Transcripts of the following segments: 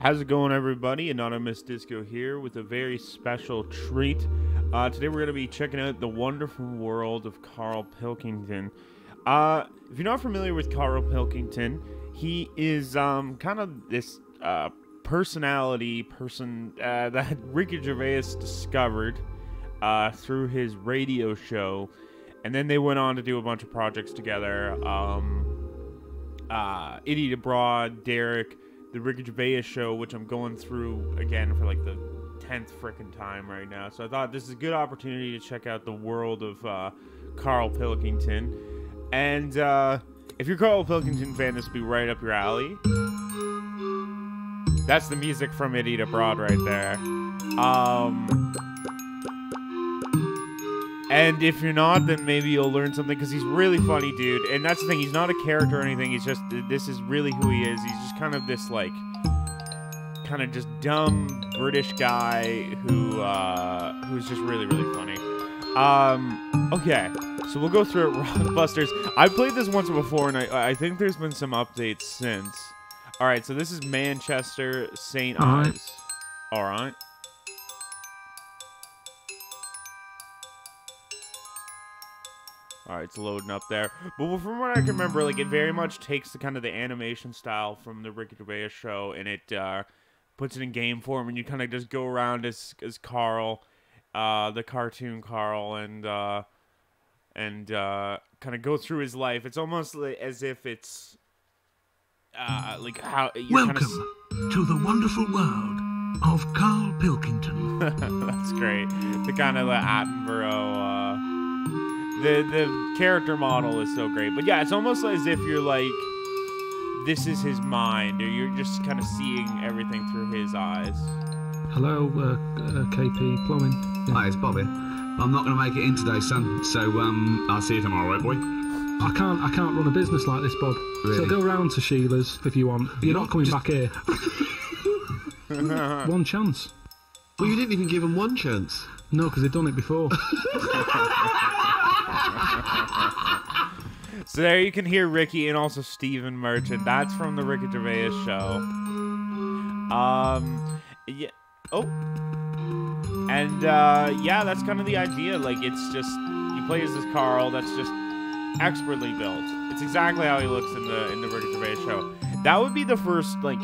How's it going, everybody? Anonimous Dysco here with a very special treat. Uh, today we're going to be checking out the wonderful world of Karl Pilkington. Uh, if you're not familiar with Karl Pilkington, he is um, kind of this uh, personality person uh, that Ricky Gervais discovered uh, through his radio show, and then they went on to do a bunch of projects together. Um, uh, Idiot Abroad, Derek the Ricky Gervais show, which I'm going through again for like the tenth freaking time right now. So I thought this is a good opportunity to check out the world of uh, Karl Pilkington. And uh, if you're Karl Pilkington fan, this will be right up your alley. That's the music from Idiot Abroad right there. Um, and if you're not, then maybe you'll learn something because he's really funny, dude. And that's the thing; he's not a character or anything. He's just this is really who he is. He's just kind of this like, kind of just dumb British guy who uh, who's just really really funny. Um, okay, so we'll go through it. Rockbusters. I played this once before, and I I think there's been some updates since. All right, so this is Manchester St. Ives. All right. All right, it's loading up there. But from what I can remember, like it very much takes the kind of the animation style from the Ricky Gervais show, and it uh, puts it in game form, and you kind of just go around as as Karl, uh, the cartoon Karl, and uh, and uh, kind of go through his life. It's almost as if it's uh, like how. Welcome kind of... to the wonderful world of Karl Pilkington. That's great. The kind of the Attenborough. Uh, the the character model is so great. But yeah, it's almost as if you're like this is his mind, or you're just kind of seeing everything through his eyes. Hello, uh, uh, KP Plumbing. Yeah. Hi, it's Bobby. I'm not going to make it in today, son. So um, I'll see you tomorrow, right, boy? I can't. I can't run a business like this, Bob. Really? So go round to Sheila's if you want. You're not coming just... back here. one chance. Well, you didn't even give him one chance. No, because they've done it before. so there you can hear Ricky and also Stephen Merchant. That's from the Ricky Gervais show. Um, yeah. Oh. And uh, yeah, that's kind of the idea. Like it's just he plays as Karl. That's just expertly built. It's exactly how he looks in the in the Ricky Gervais show. That would be the first like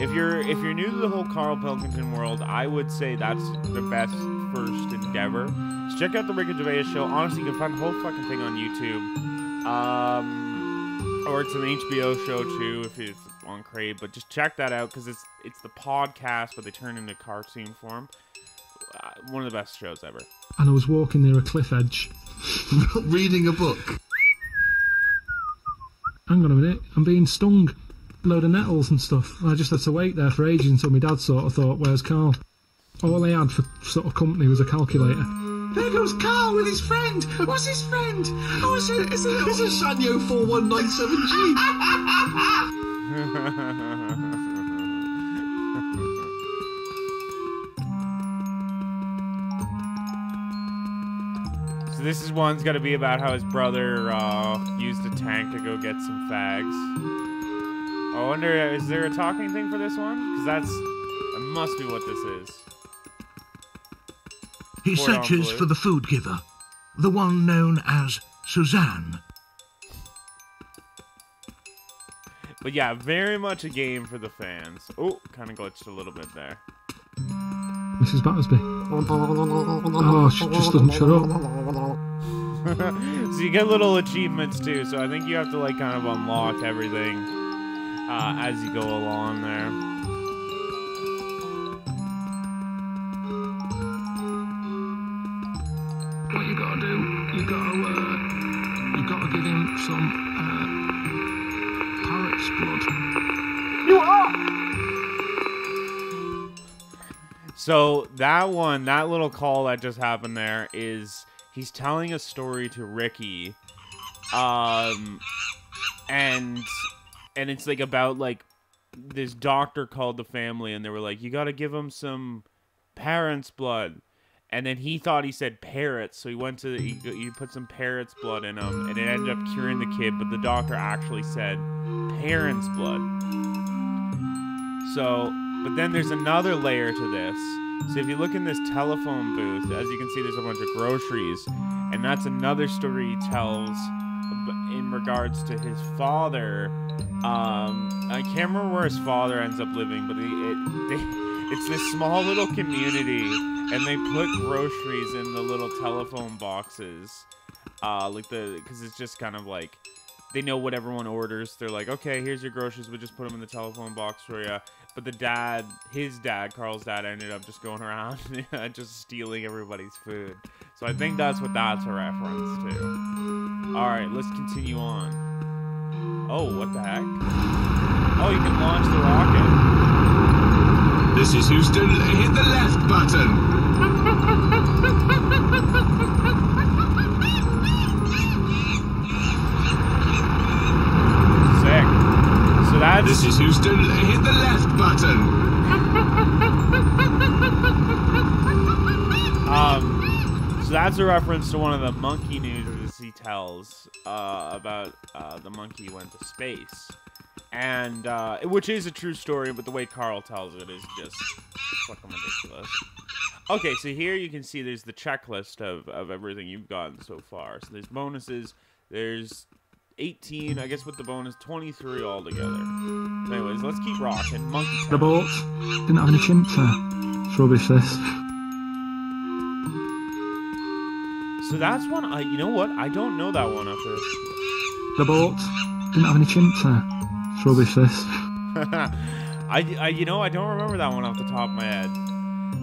if you're if you're new to the whole Karl Pilkington world, I would say that's the best first endeavor. So check out the Ricky Gervais show. Honestly, you can find the whole fucking thing on YouTube. Um, or it's an HBO show too if it's on Crave. But just check that out because it's it's the podcast, but they turn into cartoon form. Uh, one of the best shows ever. And I was walking near a cliff edge, reading a book. Hang on a minute, I'm being stung load of nettles and stuff. I just had to wait there for ages until my dad sort of thought, "Where's Karl?" All I had for sort of company was a calculator. There goes Karl with his friend. What's his friend? Oh, it's a, it's a, it's a Sanyo 4197G. So this is one's got to be about how his brother uh, used a tank to go get some fags. I wonder, is there a talking thing for this one? Because that's, that must be what this is. He searches for the food giver, the one known as Suzanne. But yeah, very much a game for the fans. Oh, kind of glitched a little bit there. Mrs. Battersby. Oh, she just doesn't shut up. so you get little achievements too, so I think you have to like kind of unlock everything uh, as you go along there. What you gotta do? You gotta uh, you gotta give him some uh, parrot's blood. You are. So that one, that little call that just happened there is he's telling a story to Ricky, um, and and it's like about like this doctor called the family and they were like, you got to give him some parents' blood. And then he thought he said parrots, so he went to he, he put some parrots' blood in him, and it ended up curing the kid. But the doctor actually said parents' blood. So But then there's another layer to this. So if you look in this telephone booth, as you can see, there's a bunch of groceries, and that's another story he tells uh, in regards to his father. Um, I can't remember where his father ends up living, but it, they, it's this small little community, and they put groceries in the little telephone boxes, uh, like the because it's just kind of like they know what everyone orders. They're like, okay, here's your groceries. We just put them in the telephone box for you. But the dad, his dad, Karl's dad, ended up just going around just stealing everybody's food. So I think that's what that's a reference to. All right, let's continue on. Oh, what the heck? Oh, you can launch the rocket. This is Houston. Hit the left button. Sick. So that's This is Houston. Hit the left button. Um, so that's a reference to one of the monkey news tells uh, about uh, the monkey went to space, and uh, which is a true story, but the way Karl tells it is just fucking ridiculous. Okay, so here you can see there's the checklist of, of everything you've gotten so far. So there's bonuses. There's 18, I guess with the bonus, 23 altogether. So anyways, let's keep rocking. Monkey The boat didn't have any chimps there. It's rubbish, this. So that's one. I, you know what? I don't know that one there. The boat didn't have any chimps there. It's rubbish, this. I, I, you know, I don't remember that one off the top of my head.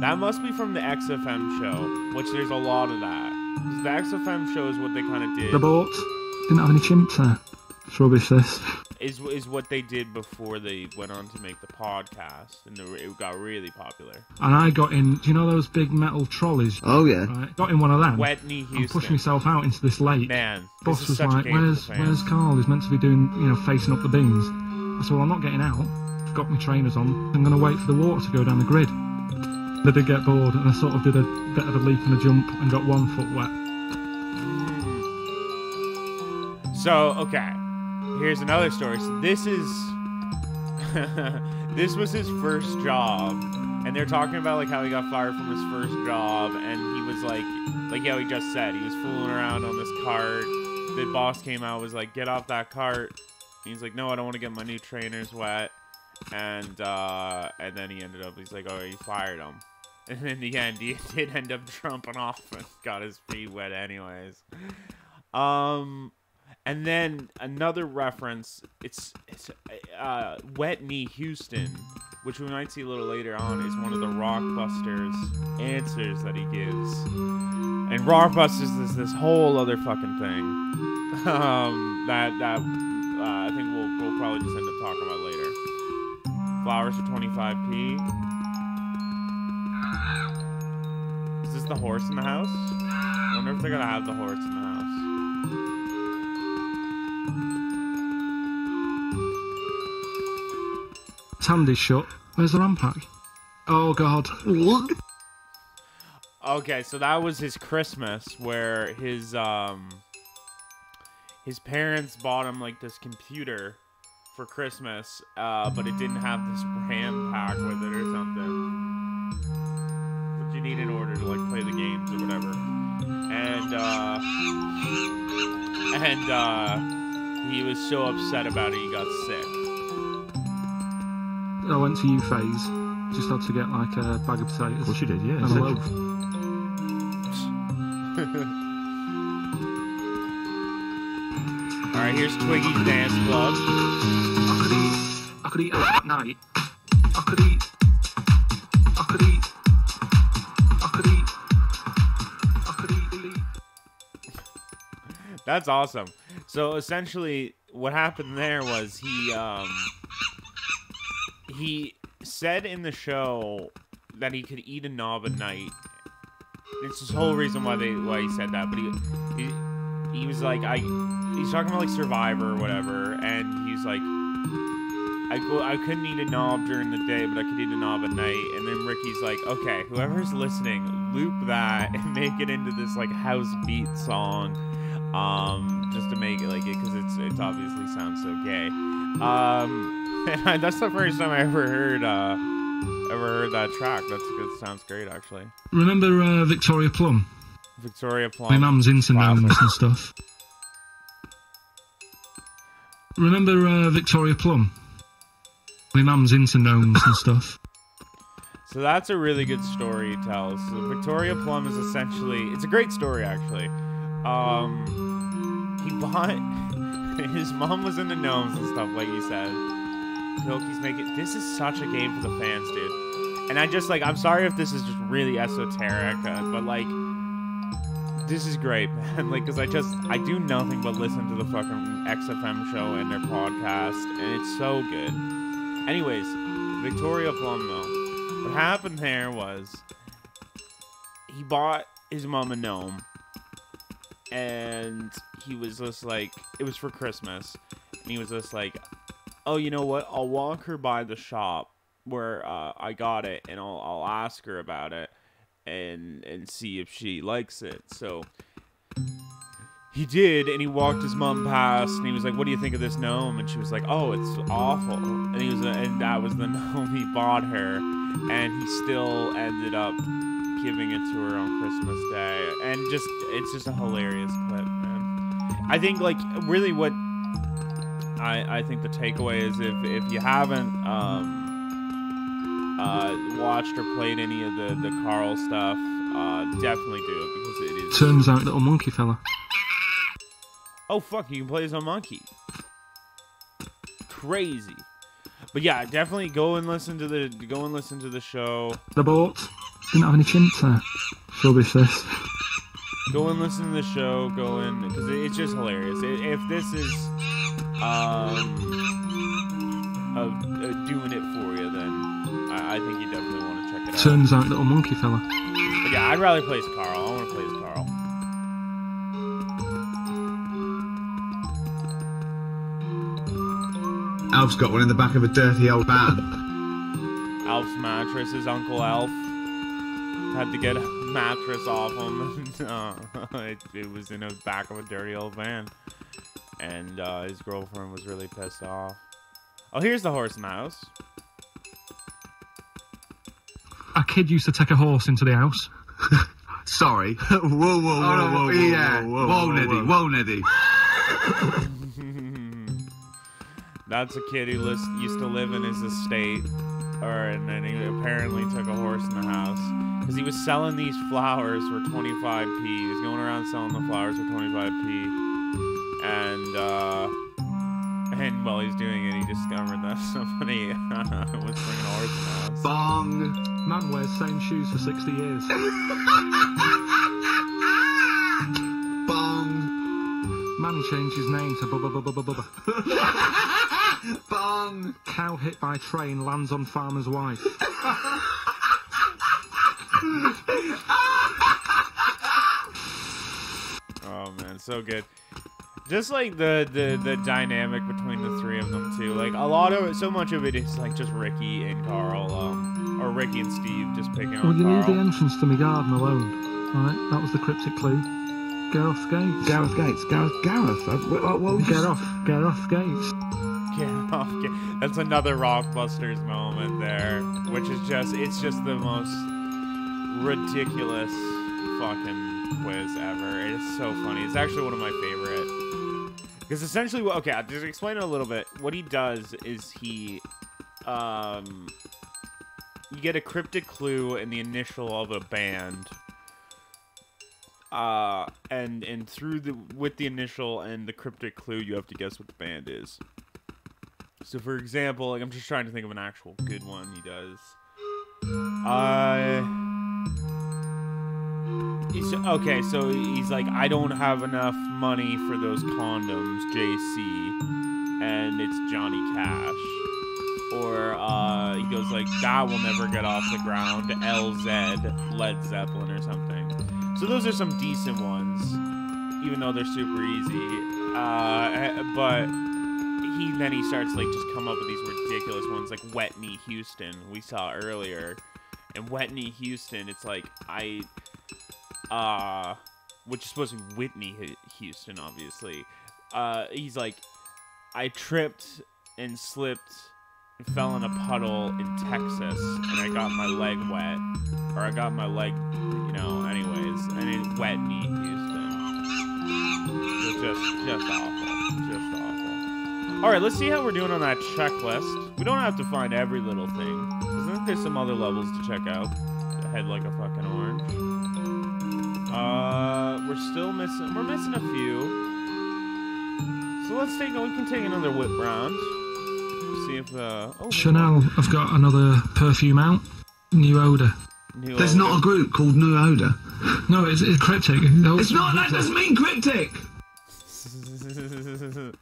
That must be from the XFM show, which there's a lot of that. The XFM show is what they kind of did. The boat didn't have any chimps there. It's rubbish, this. Is is what they did before they went on to make the podcast, and the, it got really popular. And I got in, do you know those big metal trolleys? Oh yeah. Right, got in one of them. Wetney and Houston. pushed myself out into this lake. Man, this Boss is was such like, game "Where's the. Where's Karl? He's meant to be doing, you know, facing up the beans." I said, "Well, I'm not getting out. I've got my trainers on. I'm going to wait for the water to go down the grid." I did get bored, and I sort of did a bit of a leap and a jump, and got one foot wet. So, okay. Here's another story. So this is this was his first job. And they're talking about like how he got fired from his first job and he was like like how he just said, he was fooling around on this cart. The boss came out was like, "Get off that cart." And he's like, "No, I don't want to get my new trainers wet." And uh and then he ended up he's like, "Oh, you fired him." And in the end, he did end up jumping off and got his feet wet anyways. Um and then another reference, it's it's uh, Wet Knee Houston, which we might see a little later on, is one of the Rockbusters answers that he gives. And Rockbusters is this whole other fucking thing um, that that uh, I think we'll we'll probably just end up talking about later. Flowers for 25p. Is this the horse in the house? I wonder if they're gonna have the horse in the house. Is shut. Where's the rampack? Oh God! Okay, so that was his Christmas where his um his parents bought him like this computer for Christmas, uh, but it didn't have this RAM pack with it or something. What you need in order to like play the games or whatever. And uh and uh he was so upset about it he got sick. I went to U phase. Just had to get like a bag of potatoes. Of course you did, yeah. And a loaf. Alright, here's Twiggy's dance club. I could eat. I could eat at night. I could eat. I could eat. I could eat. I could eat. eat. That's awesome. So essentially, what happened there was he um he said in the show that he could eat a knob a night. It's his whole reason why they why he said that. But he he, he was like I he's talking about like Survivor or whatever, and he's like. I, I couldn't eat a knob during the day, but I could eat a knob at night. And then Ricky's like, okay, whoever's listening, loop that and make it into this like house beat song um, just to make it like it because it's it's obviously sounds so gay. Um, and that's the first time I ever heard uh, ever heard that track. That's good. Sounds great, actually. Remember uh, Victoria Plum? Victoria Plum. My mum's into gnomes and stuff. Remember uh, Victoria Plum? My mum's into gnomes and stuff. So that's a really good story he tells. So Victoria Plum is essentially it's a great story actually. Um he bought his mom was into gnomes and stuff like he said. Pilkey's making this is such a game for the fans, dude. And I just like I'm sorry if this is just really esoteric, uh, but like this is great, man. Like, cause I just I do nothing but listen to the fucking XFM show and their podcast, and it's so good. Anyways, Victoria Plum though. What happened there was he bought his mom a gnome and he was just like it was for Christmas and he was just like oh you know what I'll walk her by the shop where uh, I got it and I'll I'll ask her about it and and see if she likes it so he did, and he walked his mom past, and he was like, "What do you think of this gnome?" And she was like, "Oh, it's awful." And he was, and that was the gnome he bought her, and he still ended up giving it to her on Christmas Day, and just it's just a hilarious clip, man. I think like really what I I think the takeaway is if if you haven't um uh watched or played any of the the Karl stuff, uh definitely do it because it is Turns out little monkey fella. Oh fuck, you can play as a monkey. Crazy. But yeah, definitely go and listen to the go and listen to the show. The boat didn't have any chintz there. Rubbish this. Go and listen to the show. Go in because it's just hilarious. If this is um of uh, doing it for you, then I, I think you definitely want to check it out. Turns out little monkey fella. But yeah, I'd rather play as Karl. I want to play as Karl. Alf's got one in the back of a dirty old van. Alf's mattress, his Uncle Alf had to get a mattress off him. uh, it, it was in the back of a dirty old van. And uh, his girlfriend was really pissed off. Oh, here's the horse mouse. A kid used to take a horse into the house. Sorry. whoa, whoa, whoa, Oh, whoa, whoa, yeah. whoa, whoa, Whoa, whoa, Neddy, whoa. whoa, Neddy. That's a kid who lis- used to live in his estate. Or, and then he apparently took a horse in the house. Because he was selling these flowers for 25p. He was going around selling the flowers for 25p. And, uh, and while he's doing it, he discovered that somebody was bringing a horse in the house. Bong. Man wears same shoes for 60 years. Bong. Man changed his name to Bubba Bubba Bubba Bubba. Bong. Cow hit by train lands on farmer's wife. Oh man, so good. Just like the, the the dynamic between the three of them too. Like a lot of it, so much of it is like just Ricky and Karl, um, or Ricky and Steve just picking on Well, on you leave the entrance to my garden alone. Right, that was the cryptic clue. Get off gates. Gareth Gates. Gareth. Gareth. What, what, what was Get off. Get off gates. Get off. Get, that's another Rockbusters moment there, which is just it's just the most ridiculous fucking quiz ever. It is so funny. It's actually one of my favorite. Because essentially, what- okay, I'll just explain it a little bit. What he does is he, um, you get a cryptic clue in the initial of a band, uh, and and through the with the initial and the cryptic clue, you have to guess what the band is. So, for example, like I'm just trying to think of an actual good one he does. Uh, he's okay. So he's like, I don't have enough money for those condoms, JC, and it's Johnny Cash. Or uh, he goes like, that will never get off the ground, LZ, Led Zeppelin or something. So those are some decent ones, even though they're super easy. Uh, but he then he starts like just come up with these ridiculous ones like Wetney Houston we saw earlier, and Wetney Houston it's like I, uh, which is supposed to be Whitney Houston obviously. Uh, he's like, I tripped and slipped and fell in a puddle in Texas, and I got my leg wet, or I got my leg, you know, anyways, and it wet me Houston. It's just, just awful, just awful. All right, let's see how we're doing on that checklist. We don't have to find every little thing. I think there's some other levels to check out. Head like a fucking orange. Uh, we're still missing. We're missing a few. So let's take. We can take another whip round. See if. Uh, oh, Chanel have got another perfume out. New odor. New There's not a group called New Oda. No, it's, it's cryptic. It's not. That doesn't mean cryptic.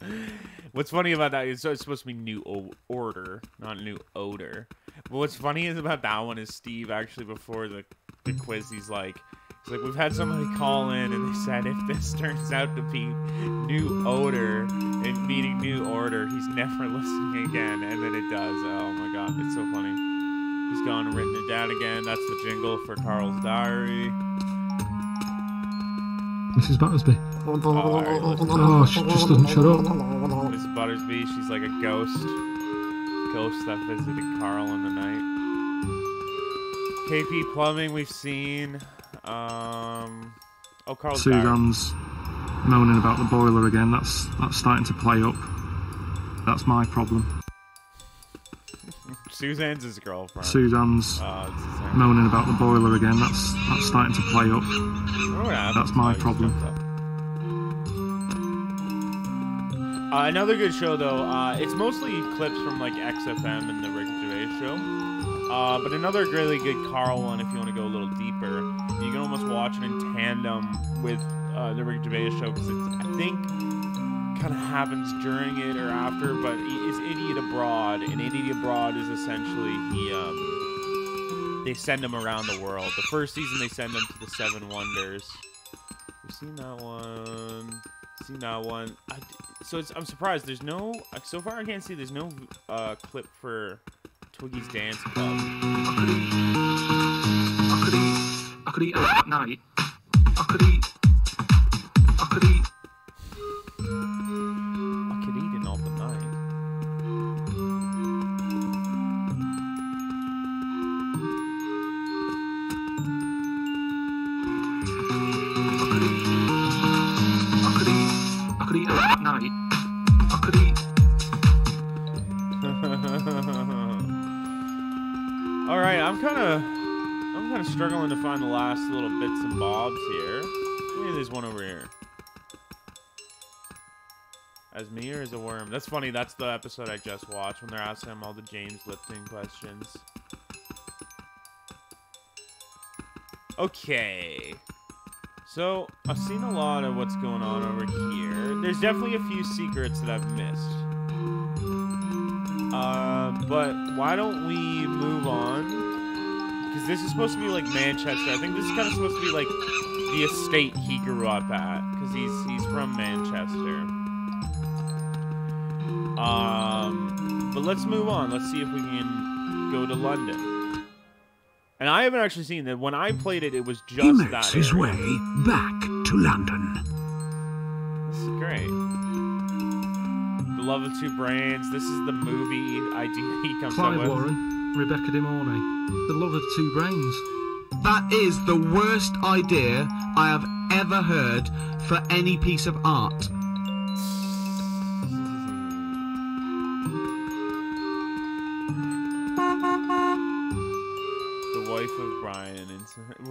what's funny about that is it's supposed to be new o- order, not new odor. But what's funny is about that one is Steve actually before the the quiz, he's like, he's like, we've had somebody call in and they said if this turns out to be new odor and meeting new order, he's never listening again. And then it does. Oh my god, it's so funny. He's gone and written it down again. That's the jingle for Karl's diary. Mrs. Battersby. All oh, right, Oh, she just doesn't shut up. Mrs. Buttersby, she's like a ghost. Ghost that visited Karl in the night. KP Plumbing, we've seen. Um, oh, Karl's. Suzanne's moaning about the boiler again. That's that's starting to play up. That's my problem. Suzanne's his girlfriend. Suzanne's uh, it's the same. moaning about the boiler again. That's that's starting to play up. Wonder That's my to it, just problem. Uh, another good show though. Uh, it's mostly clips from like XFM and the Rick Gervais show. Uh, but another really good Karl one if you want to go a little deeper. Almost watch it in tandem with uh, the Rick Gervais show because it's I think kind of happens during it or after. But is Idiot Abroad, and Idiot Abroad is essentially he um, they send him around the world. The first season they send him to the Seven Wonders. We've seen that one. Seen that one. I, so it's, I'm surprised. There's no. So far, I can't see. There's no uh, clip for Twiggy's Dance Club. I could eat at night. I could eat. I could eat. As me or as a worm? That's funny. That's the episode I just watched when they're asking him all the James Lipton questions. Okay. So, I've seen a lot of what's going on over here. There's definitely a few secrets that I've missed. Uh, but why don't we move on? Because this is supposed to be like Manchester. I think this is kind of supposed to be like the estate he grew up at. Because he's, he's from Manchester. Um, but let's move on. Let's see if we can go to London. And I haven't actually seen that. When I played it, it was just He that. makes his way back to London. This is great. The Love of Two Brains. This is the movie idea he comes up Clive with. Warren, Rebecca De Mornay. The love of two brains. That is the worst idea I have ever heard for any piece of art.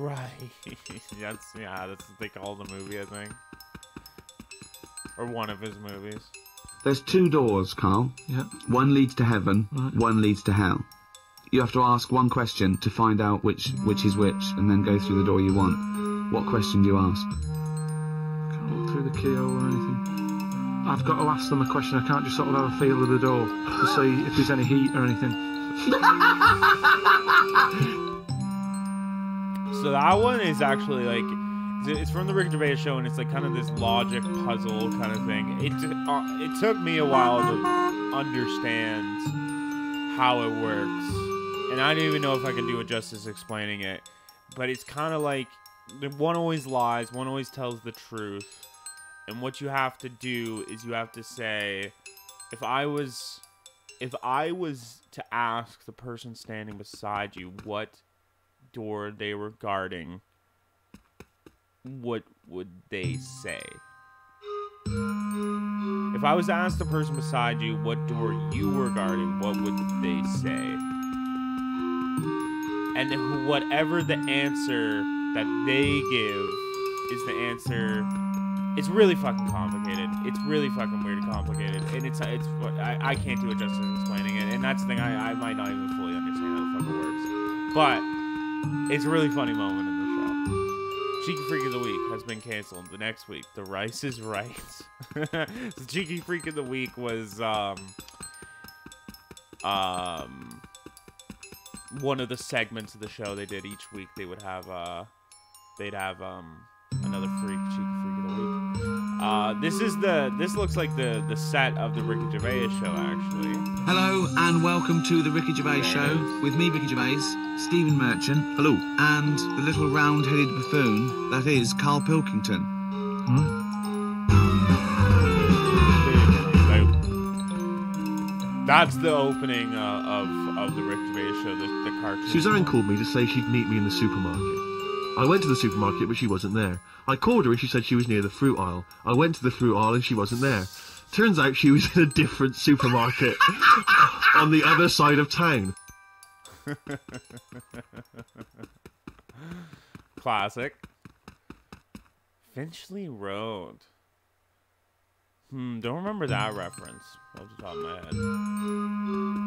Right. that's yeah. That's what they call the movie. I think. Or one of his movies. There's two doors, Karl. Yeah. One leads to heaven, Right. one leads to hell. You have to ask one question to find out which which is which, and then go through the door you want. What question do you ask? Can't look through the keyhole or anything. I've got to ask them a question. I can't just sort of have a feel of the door to see if there's any heat or anything. So that one is actually like it's from the Rick Gervais show, and it's like kind of this logic puzzle kind of thing. It uh, it took me a while to understand how it works, and I don't even know if I can do it justice explaining it. But it's kind of like one always lies, one always tells the truth, and what you have to do is you have to say, if I was if I was to ask the person standing beside you what door they were guarding, what would they say? If I was to ask the person beside you what door you were guarding, what would they say? And wh- whatever the answer that they give is the answer. It's really fucking complicated. It's really fucking weird and complicated, and it's it's I, I can't do it justice explaining it, and that's the thing I, I might not even fully understand how the fuck it works, but it's a really funny moment in the show. Cheeky Freak of the Week has been canceled. The next week, The Rice is Right. the Cheeky Freak of the Week was um um one of the segments of the show they did each week. They would have uh they'd have um another freak, Uh, this is the this looks like the the set of the Ricky Gervais show actually. Hello and welcome to the Ricky Gervais Show with me, Ricky Gervais, Stephen Merchant. Hello. And the little round-headed buffoon that is Karl Pilkington. That's the opening uh, of of the Ricky Gervais show, the, the cartoon. Suzanne called me to say she'd meet me in the supermarket. I went to the supermarket, but she wasn't there. I called her and she said she was near the fruit aisle. I went to the fruit aisle and she wasn't there. Turns out she was in a different supermarket on the other side of town. Classic. Finchley Road. Hmm, don't remember that reference off the top of my head.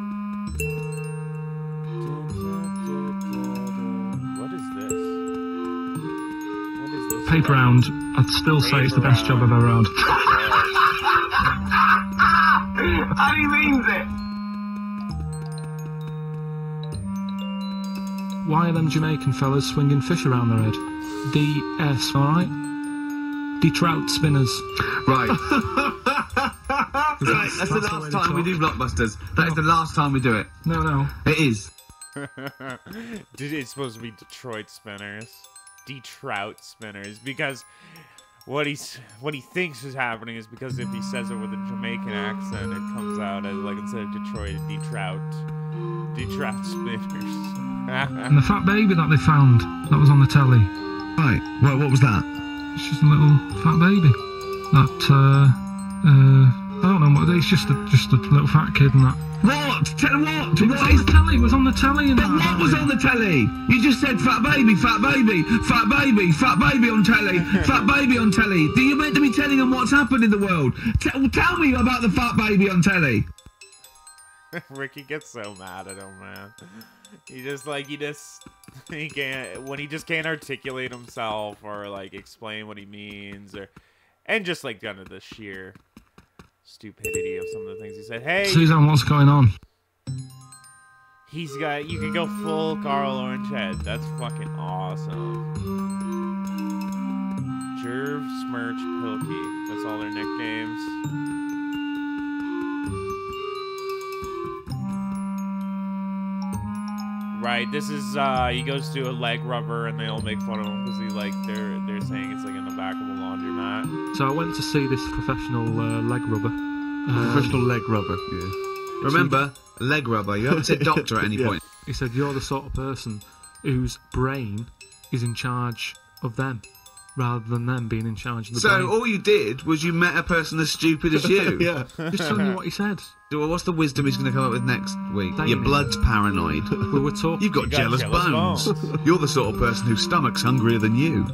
Paper round. I'd still say it's the best job I've ever had. and he means it. Why are them Jamaican fellas swinging fish around their head? DS, alright? D trout spinners. Right. Right, that's the That's the last to time we do blockbusters. That is the last time we do it. No, no. It is. Did it's supposed to be Detroit Spinners, Detroit Spinners, because what he's what he thinks is happening is because if he says it with a Jamaican accent, it comes out as like instead of Detroit, Detroit, Detroit Spinners. And the fat baby that they found, that was on the telly. Right. Well, what was that? It's just a little fat baby. That, uh, uh, I don't know what, it's just a, just a little fat kid and that. What? Tell what? It was on the telly, it was on the telly and But that. what was on the telly? You just said fat baby, fat baby, fat baby, fat baby on telly, fat baby on telly. Do you meant to be telling them what's happened in the world? Tell, tell me about the fat baby on telly. Ricky gets so mad at him, man. He just like he just he can't when he just can't articulate himself or like explain what he means or and just like kind of the sheer stupidity of some of the things he said. Hey, Susan, what's going on? he's got you can go full Karl Orange Head. That's fucking awesome. Jerv, Smirch, Pilkey. That's all their nicknames. Right, this is uh he goes to a leg rubber and they all make fun of him because he like they're they're saying it's like in the back of a laundromat. So I went to see this professional uh, leg rubber. Um, Professional leg rubber. Yeah. Remember, leg rubber. You haven't said doctor at any Yeah. point. He said, You're the sort of person whose brain is in charge of them rather than them being in charge of the brain. So brain. all you did was you met a person as stupid as you. yeah. Just telling you what he said. Well, what's the wisdom he's going to come up with next week? Damn Your it. blood's paranoid. We were talking. You've got, You got jealous, jealous bones. You're the sort of person whose stomach's hungrier than you.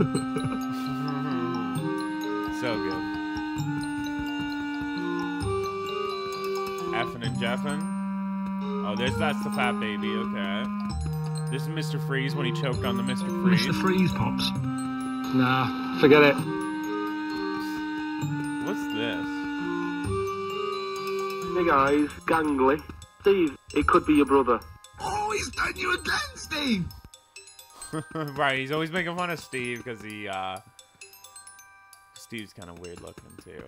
There's that's the fat baby. Okay. This is Mr. Freeze when he choked on the Mr. Freeze. Mr. Freeze pops. Nah, forget it. What's this? Hey guys, Gangly. Steve, it could be your brother. Oh, he's done you again, Steve. right, he's always making fun of Steve because he, uh, Steve's kind of weird looking too.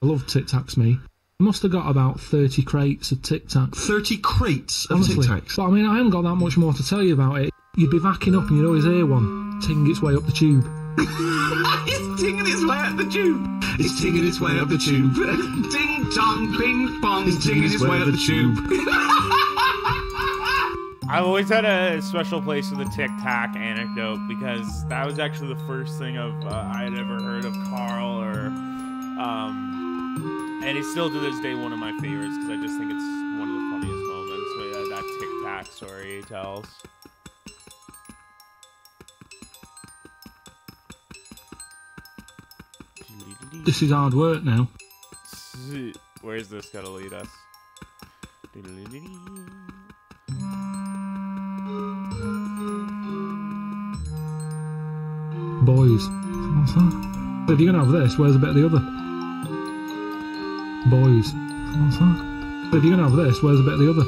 I love Tic Tacs, me. I must have got about 30 crates of Tic Tacs. 30 crates of Honestly. Tic Tacs. But I mean, I haven't got that much more to tell you about it. You'd be backing up and you'd always hear one ting its way up the tube. he's tinging his way out the tube. It's tinging its way up the tube. Ding dong, ping pong. It's tinging its way up the tube. I've always had a special place for the Tic Tac anecdote because that was actually the first thing of uh, I had ever heard of Karl, or um, and it's still to this day one of my favorites because I just think it's one of the funniest moments. So yeah, uh, that Tic Tac story he tells. This is hard work now. Where's this gonna lead us? Boys. What's that? If you're gonna have this, where's a bit of the other? Boys. Oh, What's that? If you're gonna have this, where's a bit of the other?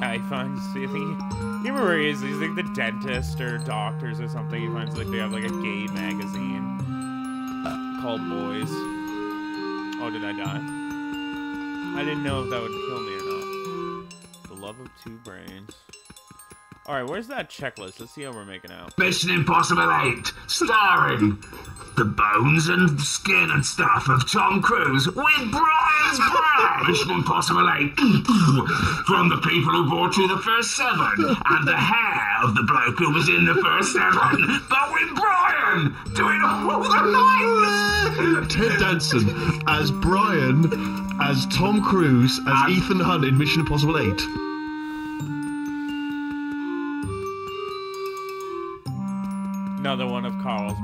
Yeah, he finds. I think. You remember where he is? He's like the dentist or doctors or something. He finds like they have like a gay magazine called Boys. Oh, did I die? I didn't know if that would kill me or not. The love of two brains. All right, where's that checklist? Let's see how we're making out. Mission Impossible 8, starring the bones and skin and stuff of Tom Cruise with Brian's breath. Mission Impossible 8, from the people who brought you the first seven, and the hair of the bloke who was in the first seven, but with Brian doing all the lines. Ted Danson as Brian, as Tom Cruise, as Ethan Hunt in Mission Impossible 8. Another one of Karl's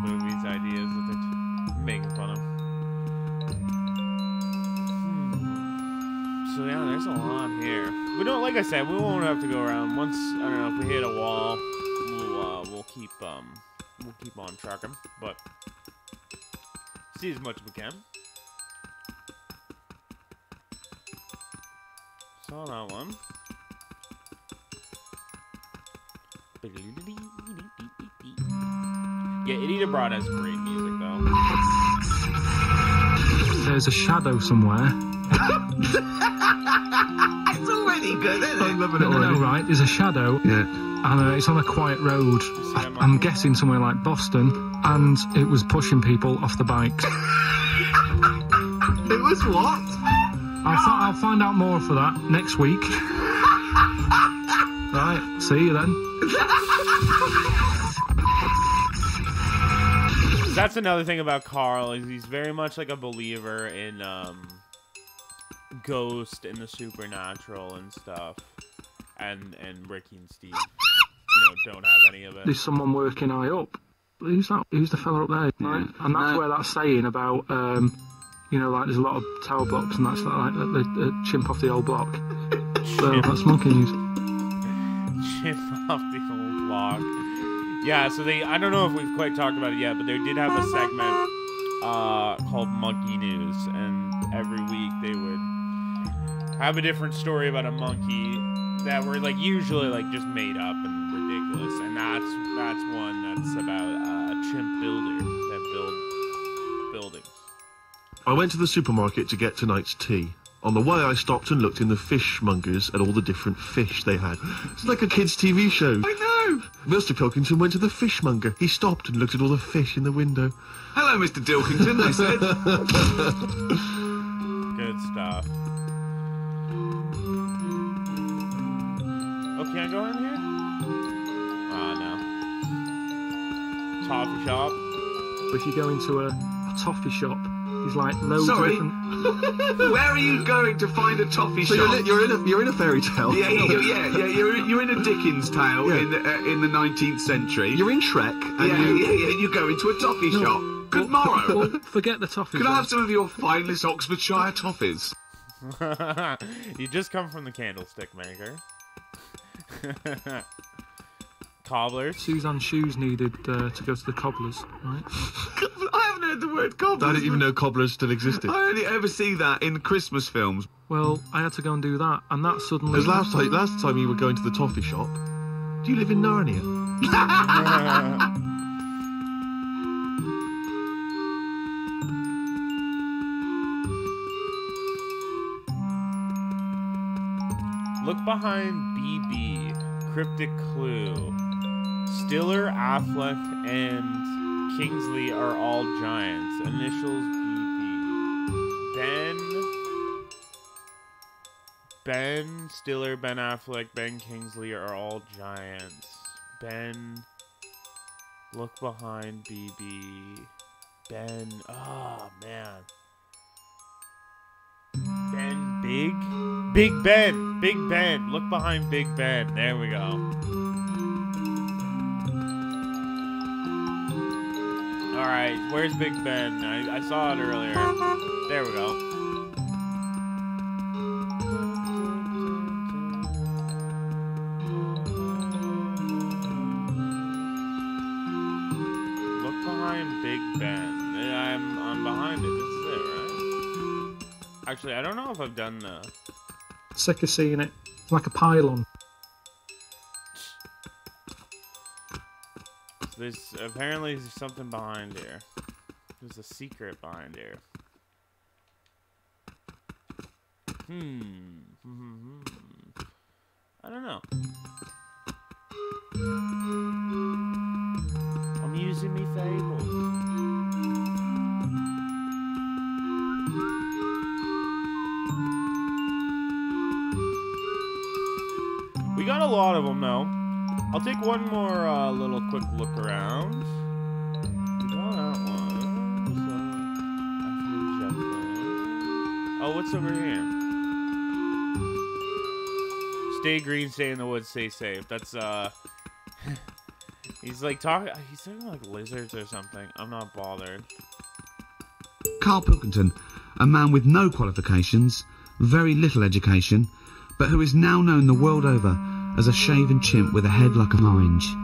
like I said, we won't have to go around. Once I don't know if we hit a wall, we'll uh, we'll keep um we'll keep on tracking, but see as much as we can. Saw that one. Yeah, Idiot Abroad has great music though. There's a shadow somewhere. It's already good, isn't I'm it? loving it no, no, right. There's a shadow, Yeah. and uh, it's on a quiet road. I, I'm guessing somewhere like Boston, and it was pushing people off the bikes. It was what? I'll, fi- I'll find out more for that next week. right, see you then. That's another thing about Karl is he's very much like a believer in um, ghost and the supernatural and stuff, and and Ricky and Steve, you know, don't have any of it. There's someone working high up. Who's that? Who's the fella up there? Right? And that's No. where that saying about, um, you know, like there's a lot of tower blocks and that's like the, the, the chimp off the old block. So that's monkey news. Chip off the old block. Yeah, so they I don't know if we've quite talked about it yet, but they did have a segment uh, called Monkey News, and every week they would have a different story about a monkey that were like usually like just made up and ridiculous, and that's that's one that's about uh, a chimp builder that build buildings. I went to the supermarket to get tonight's tea. On the way, I stopped and looked in the fishmongers at all the different fish they had. It's like a kids' TV show. I know. Mr. Pilkington went to the fishmonger. He stopped and looked at all the fish in the window. Hello, Mr. Dilkington, they said. Good stuff. Oh, can I go in here? Ah, no. Toffee shop. If you go into a, a toffee shop, there's like loads Sorry. of different. Where are you going to find a toffee So shop? you're, in- you're in a you're in a fairy tale. yeah, yeah, yeah, yeah. You're, you're in a Dickens tale Yeah. in the uh, in the 19th century. You're in Shrek, and yeah, you, yeah, yeah. You go into a toffee shop. Good morrow. Well, forget the toffee. Could I have some of your finest Oxfordshire toffees? you just come from the candlestick maker. Cobblers. Suzanne Shoes needed uh, to go to the cobblers, right? I haven't heard the word cobblers. I didn't even know cobblers still existed. I only ever see that in Christmas films. Well, I had to go and do that, and that suddenly. Because last time, last time you were going to the toffee shop. Do you live in Narnia? Look behind BB. Cryptic clue. Stiller, Affleck, and Kingsley are all giants. Initials BB. Ben. Ben Stiller, Ben Affleck, Ben Kingsley are all giants. Ben. Look behind BB. Ben. Oh, man. Ben Big? Big Ben. Big Ben. Look behind Big Ben. There we go. Alright, where's Big Ben? I, I saw it earlier. There we go. Actually, I don't know if I've done the. Sick of seeing it. It's like a pylon. There's apparently there's something behind here. There's a secret behind here. Hmm. Hmm. I don't know. I'm using me fables. Lot of them though. I'll take one more uh, little quick look around. Oh, what's over here? Stay green, stay in the woods, stay safe. That's uh. he's like talking. He's talking like lizards or something. I'm not bothered. Karl Pilkington, a man with no qualifications, very little education, but who is now known the world over as a shaven chimp with a head like an orange.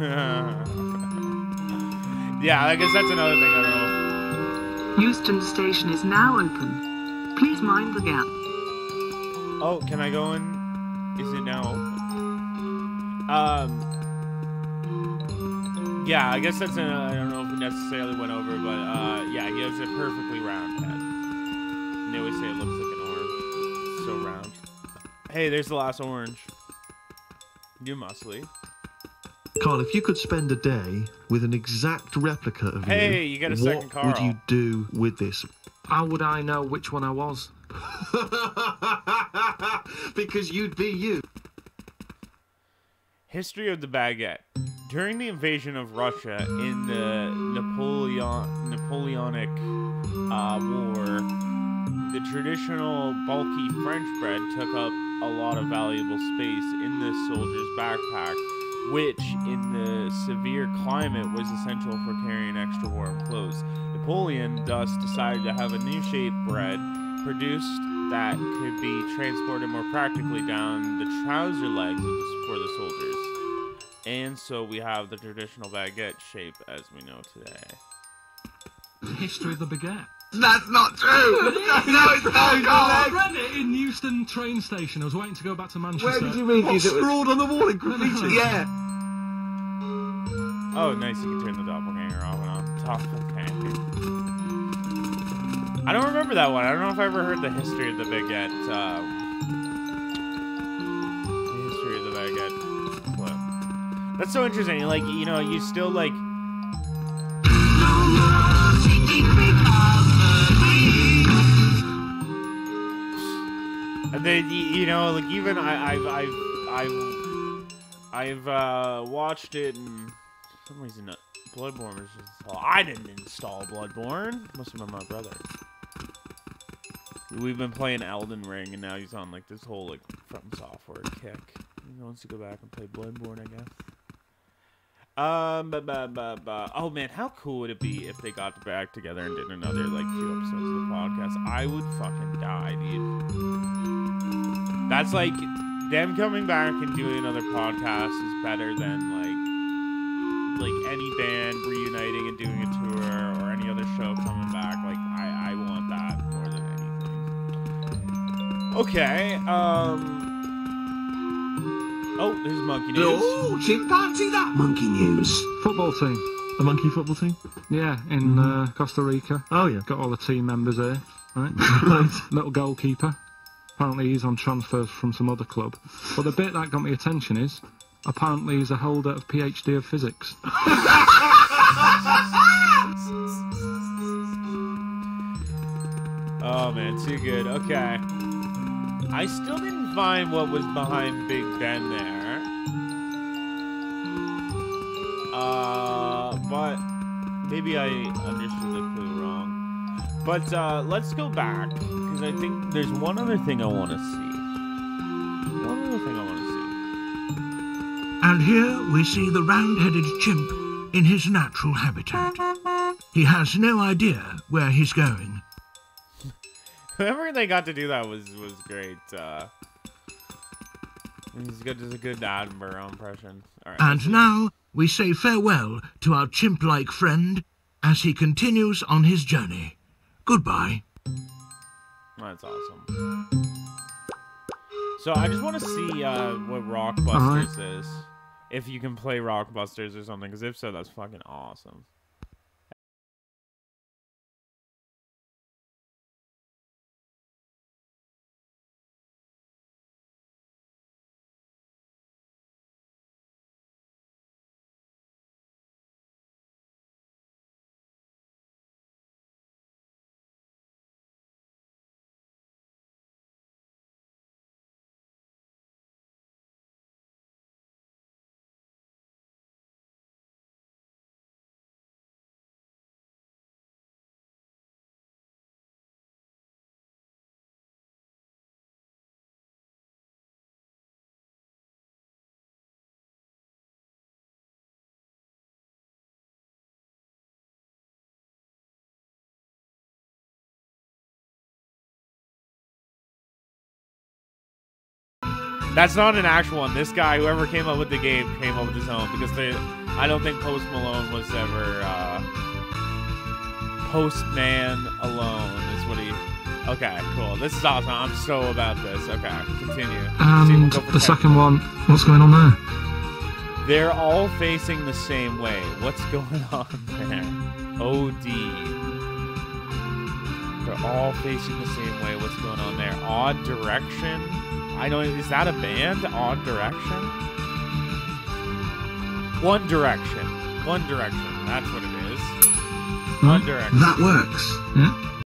yeah, I guess that's another thing. I don't know. Euston Station is now open. Please mind the gap. Oh, can I go in? Is it now open? Um. Yeah, I guess that's an, I don't know if we necessarily went over, but uh, yeah, he has a perfectly round head. And they always say it looks like an orange. It's so round. Hey, there's the last orange. You mustly. Karl, if you could spend a day with an exact replica of Hey, you, you got a what would you do with this? How would I know which one I was? because you'd be you. History of the baguette. During the invasion of Russia in the Napoleon Napoleonic uh, War, the traditional bulky French bread took up a lot of valuable space in this soldier's backpack, which, in the severe climate, was essential for carrying extra warm clothes. Napoleon thus decided to have a new shaped bread produced that could be transported more practically down the trouser legs of the, for the soldiers. And so we have the traditional baguette shape as we know today. History of the baguette. That's not true! no, it's not, I Karl! read it in Euston train station. I was waiting to go back to Manchester. Where did you read What, these? It was- on the wall in graffiti? Yeah. Oh, nice! You can turn the doppelganger off and on. Doppelganger. I don't remember that one. I don't know if I ever heard the history of the baguette. Um, the history of the baguette clip. That's so interesting. Like you know, you still like. You know, like even I, I've I've I've I've uh, watched it and for some reason uh, Bloodborne was installed. I didn't install Bloodborne. Must have been my brother. We've been playing Elden Ring and now he's on like this whole like from software kick. He wants to go back and play Bloodborne, I guess. Um, ba, ba, ba, ba. oh man, how cool would it be if they got back together and did another like few episodes of the podcast? I would fucking die, dude. That's like them coming back and doing another podcast is better than like like any band reuniting and doing a tour or any other show coming back. Like I, I want that more than anything. Okay. Um. Oh, there's monkey news. Oh, chimpanzee that! Monkey news. Football team. A monkey football team? Yeah, in uh, Costa Rica. Oh, yeah. Got all the team members there. Right. Right. Little goalkeeper. Apparently he's on transfer from some other club. But the bit that got me attention is apparently he's a holder of PhD of physics. oh man, too good. Okay. I still didn't find what was behind Big Ben there. Uh, but maybe I understood the clue wrong. But uh, let's go back because I think there's one other thing I want to see. One other thing I want to see. And here we see the round-headed chimp in his natural habitat. He has no idea where he's going. Whoever they got to do that was was great. Uh, he's good. Does a good Attenborough impression. All right. And now we say farewell to our chimp-like friend as he continues on his journey. Goodbye. That's awesome. So I just want to see uh, what Rockbusters is. If you can play Rockbusters or something, because if so, that's fucking awesome. That's not an actual one. This guy, whoever came up with the game, came up with his own because they, I don't think Post Malone was ever uh, Postman alone. Is what he. Okay, cool. This is awesome. I'm so about this. Okay, continue. See, we'll And the second one, what's going on there? They're all facing the same way. What's going on there? OD. They're all facing the same way. What's going on there? Odd Direction. I don't. Is that a band? Odd Direction. One Direction. One Direction. That's what it is. One hmm? Direction. That works. Yeah.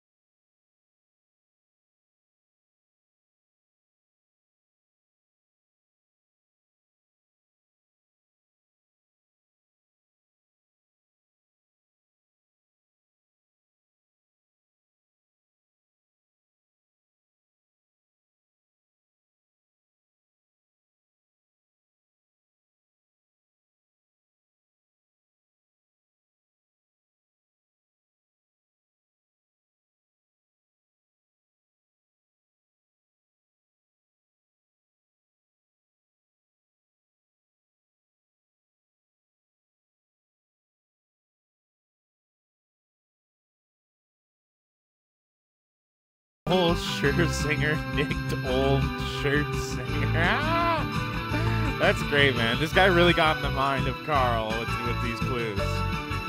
Old shirt singer nicked old shirt singer. Ah! That's great, man. This guy really got in the mind of Karl with, with these clues.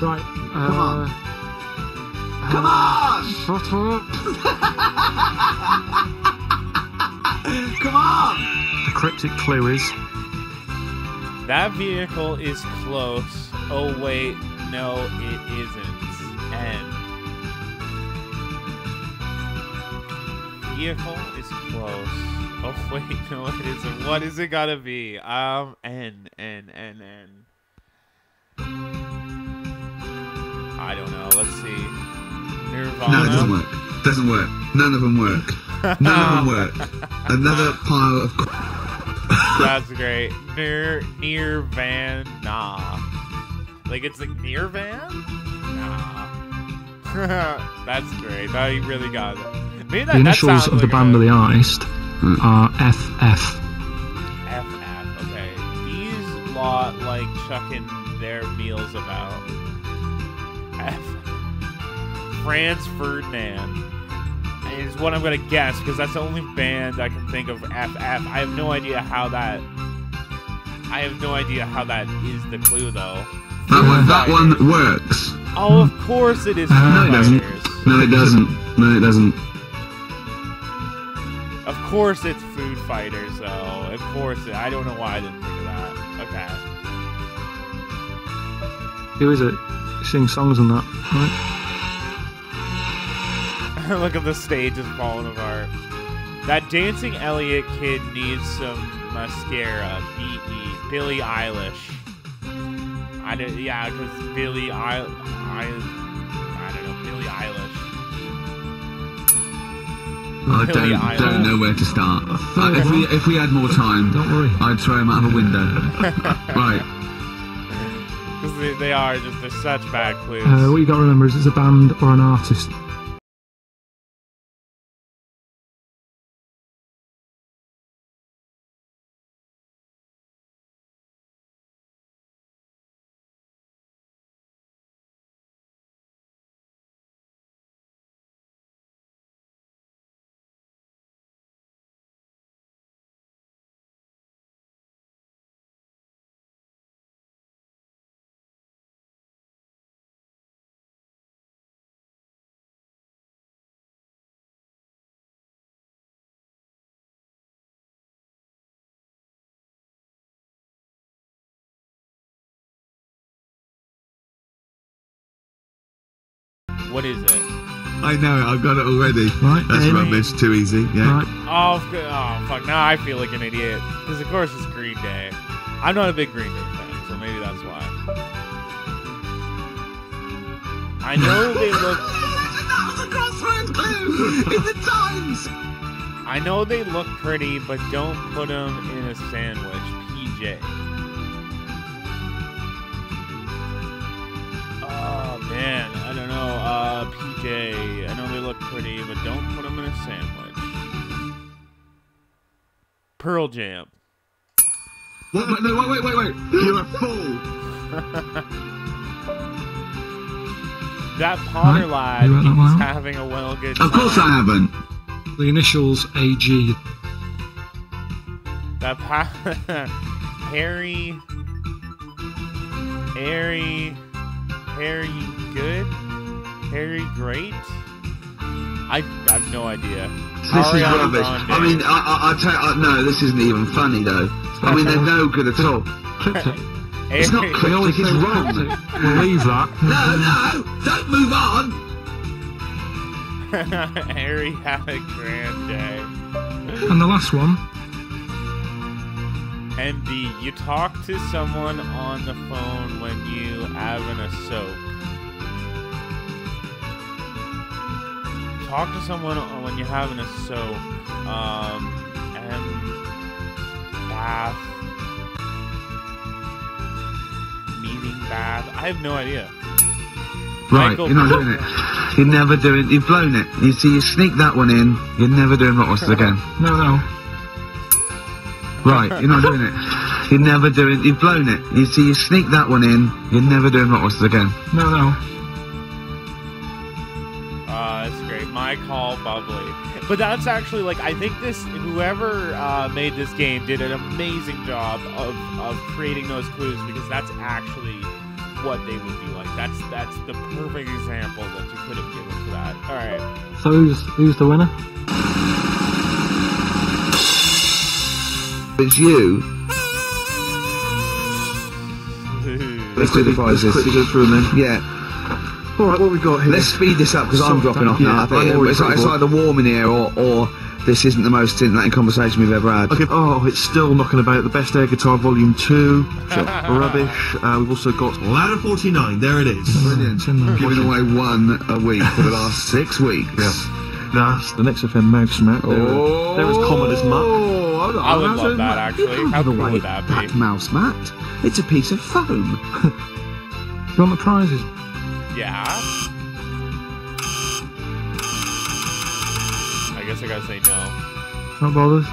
Right. Uh, Come on. uh, Come on! Shut up. Come on! The cryptic clue is That vehicle is close. Oh wait, no, it isn't. N. Vehicle is close. Oh wait, no, it isn't. What is it gotta be? Um, N, N, N, N. I don't know. Let's see. Nirvana. No, it doesn't work. Doesn't work. None of them work. None of them work. Another pile of. That's great. Near near van nah. Like it's like near van? Nah. That's great. You really got it. That, the initials of the like band a of the artist are FF. FF. Okay. These lot like chucking their meals about. F. Franz Ferdinand is what I'm gonna guess because that's the only band I can think of. FF. I have no idea how that. I have no idea how that is the clue though. That one, that one works. Oh, of course it is. Uh, no, Foo it doesn't. No, it doesn't. No, it doesn't. Of course it's Food Fighters, though. Of course, it, I don't know why I didn't think of that. Okay. Who is it? sing songs and that. Right? Look at the stage is falling apart. That dancing Elliot kid needs some mascara. B.E. Billie Eilish. I don't, yeah, because Billie I, I, I don't know, Billie Eilish. I don't, Eilish. don't know where to start. Uh, if, we, if we had more time, Don't worry. I'd throw him out of a window. right. Because they, they are just, they're such bad clues. Uh, what you got to remember is it's a band or an artist. What is it? I know it, I've got it already. Right. That's Any- rubbish, too easy. Yeah. Right. Oh, oh fuck! Now I feel like an idiot. Because of course it's Green Day. I'm not a big Green Day fan, so maybe that's why. I know they look. that was a crossroads clue in the Times. I know they look pretty, but don't put them in a sandwich. PJ. Oh man, I don't know. Uh, PJ. I know they look pretty, but don't put them in a sandwich. Pearl Jam. Wait, wait, no, wait, wait, wait, wait. You're a fool. That Potter lad, you wrote that he's one? having a well good time. Of course I haven't. The initials AG. That pa- Harry, Harry, Harry good, Harry great. I, I have no idea. This is Ariana rubbish. Grande. I mean, I, I, I tell you, I, no, this isn't even funny though. I mean, they're no good at all. It's not Harry- cryptic, it's wrong. We'll leave that. No, no, don't move on. Harry had a grand day. And the last one. And D, you talk to someone on the phone when you having a soak. Talk to someone when you're having a soak. Um, and bath. Meeting bath. I have no idea. Right, Michael- you're not doing it. You're never doing. You've blown it. You see, you sneak that one in. You're never doing Rockbusters again. No, no. Right, you're not doing it. You're never doing. You've blown it. You see, you sneak that one in. You're never doing Rockbusters again. No, no. Uh, that's great. My call, bubbly. But that's actually like I think this whoever uh, made this game did an amazing job of of creating those clues because that's actually what they would be like. That's that's the perfect example that you could have given for that. All right. So who's who's the winner? It's you. Let's do the prizes. Quickly go through them then. Yeah. All right, what we got here? Let's speed this up because I'm dropping that. off now. Yeah, I think it's, like, it's either warm in here or, or this isn't the most scintillating conversation we've ever had. Okay. Oh, it's still knocking about the best air guitar volume two. Rubbish. Uh, we've also got ladder forty nine. There it is. Brilliant. It's in there. Giving away one a week for the last six weeks. Yeah. That's the XFM mouse mat. They're, Oh, they're as common as muck. I would love that actually. How cool away would that be? mouse mat. It's a piece of foam. You want the prizes? Yeah. I guess I gotta say no. Not bothered.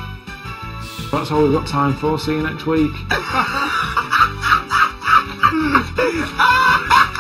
That's all we've got time for. See you next week.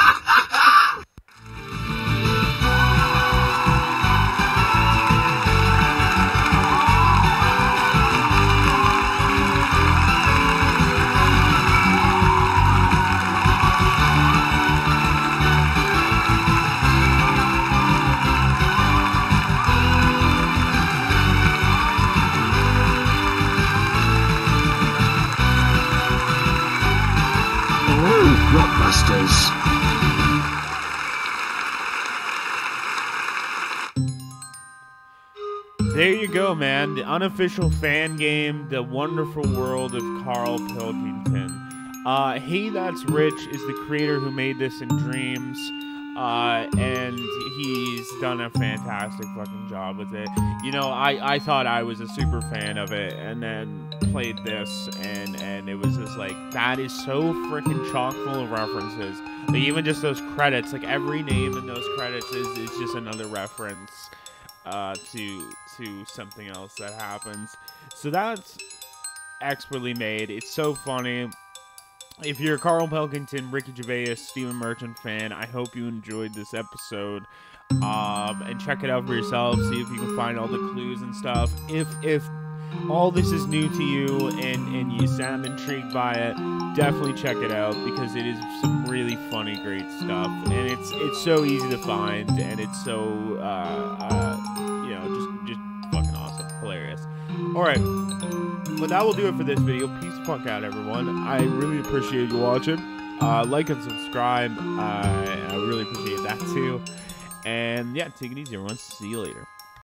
There you go, man. The unofficial fan game, the wonderful world of Karl Pilkington. Uh, hey, that's rich is the creator who made this in Dreams. Uh, and he's done a fantastic fucking job with it. You know, I, I thought I was a super fan of it, and then played this, and and it was just like that is so freaking chock full of references. Like even just those credits, like every name in those credits is is just another reference uh, to to something else that happens. So that's expertly made. It's so funny if you're a Karl Pilkington, Ricky Gervais, Stephen Merchant fan, I hope you enjoyed this episode. Um, and check it out for yourself. See if you can find all the clues and stuff. If if all this is new to you and and you sound intrigued by it, definitely check it out because it is some really funny, great stuff. And it's it's so easy to find and it's so uh, uh you know just just fucking awesome, hilarious. All right. But that will do it for this video. Peace fuck out, everyone. I really appreciate you watching. Uh, like and subscribe. I really appreciate that too. And yeah, take it easy, everyone. See you later.